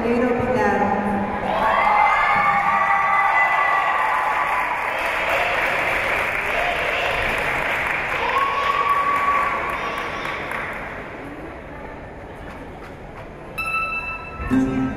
Muito obrigada. Thank